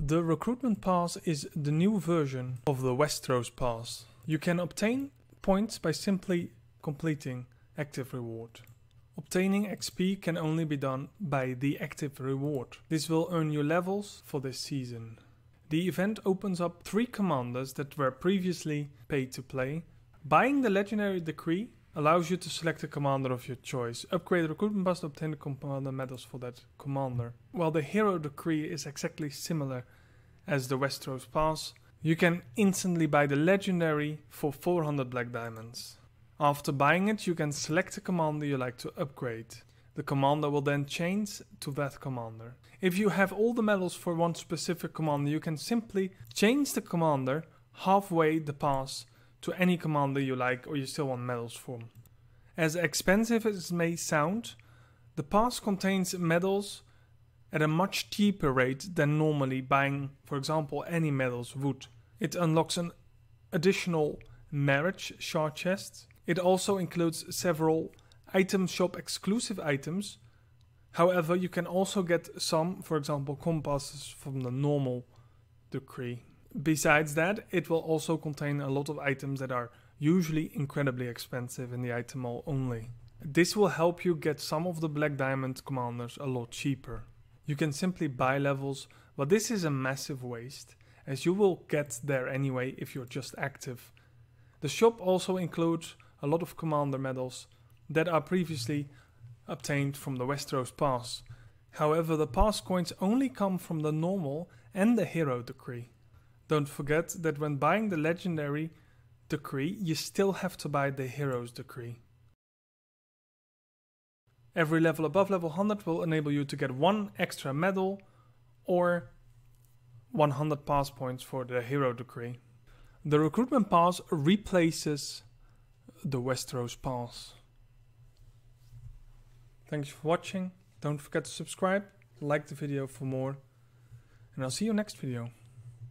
The recruitment pass is the new version of the Westeros pass. You can obtain points by simply completing active reward. Obtaining XP can only be done by the active reward. This will earn you levels for this season. The event opens up three commanders that were previously paid to play. Buying the legendary decree allows you to select a commander of your choice. Upgrade recruitment pass to obtain the commander medals for that commander. While the hero decree is exactly similar as the Westeros pass, you can instantly buy the legendary for 400 black diamonds. After buying it, you can select a commander you like to upgrade. The commander will then change to that commander. If you have all the medals for one specific commander, you can simply change the commander halfway the pass to any commander you like or you still want medals for. As expensive as it may sound, the pass contains medals at a much cheaper rate than normally buying, for example, any medals would. It unlocks an additional marriage shard chest. It also includes several item shop exclusive items. However, you can also get some, for example, compasses from the normal decree. Besides that, it will also contain a lot of items that are usually incredibly expensive in the item mall only. This will help you get some of the Black Diamond commanders a lot cheaper. You can simply buy levels, but this is a massive waste, as you will get there anyway if you're just active. The shop also includes a lot of commander medals that are previously obtained from the Westeros Pass. However, the pass coins only come from the normal and the hero decree. Don't forget that when buying the legendary decree, you still have to buy the hero's decree. Every level above level 100 will enable you to get one extra medal or 100 pass points for the hero decree. The recruitment pass replaces the Westeros pass. Thanks for watching. Don't forget to subscribe, like the video for more, and I'll see you next video.